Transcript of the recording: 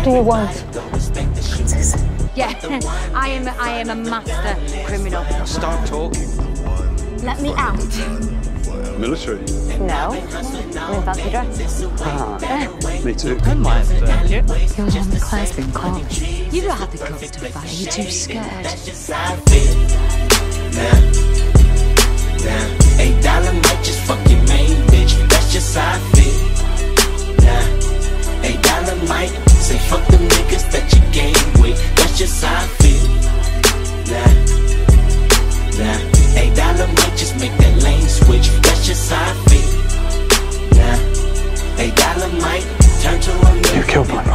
What do you want? Yeah, I am. I am a master criminal. Start talking. Let me out. Military. No. I'm in fancy dress. Me too. Don't mind that. Yeah. You're the one that Claire's been calling. You don't have the guts to fight. You're too scared. Fuck niggas that you that's just how I feel. Nah, nah. Might just make that lane switch, that's just how I feel. Nah, might turn to a You killed one.